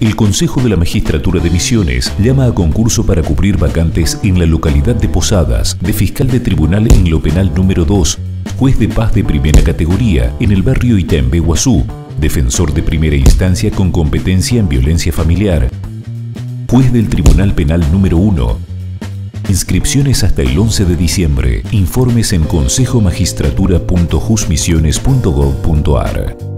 El Consejo de la Magistratura de Misiones llama a concurso para cubrir vacantes en la localidad de Posadas de fiscal de tribunal en lo penal número 2, juez de paz de primera categoría en el barrio Itembe, Guazú, defensor de primera instancia con competencia en violencia familiar, juez del Tribunal Penal número 1. Inscripciones hasta el 11 de diciembre. Informes en consejomagistratura.jusmisiones.gov.ar.